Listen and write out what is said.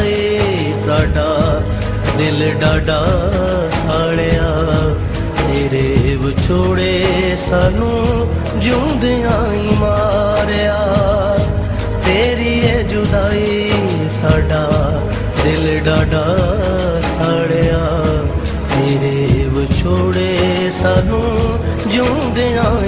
ਏ ਸਾਡਾ ਦਿਲ ਡਾਡਾ ਸਾੜਿਆ ਤੇਰੇ ਵਿਛੋੜੇ ਸਾਨੂੰ ਜਿਉਂਦਿਆਂ ਹੀ ਮਾਰਿਆ। ਤੇਰੀ ਏ ਜੁਦਾਈ ਸਾਡਾ ਦਿਲ ਡਾਡਾ ਸਾੜਿਆ ਤੇਰੇ ਵਿਛੋੜੇ ਸਾਨੂੰ ਜਿਉਂਦਿਆਂ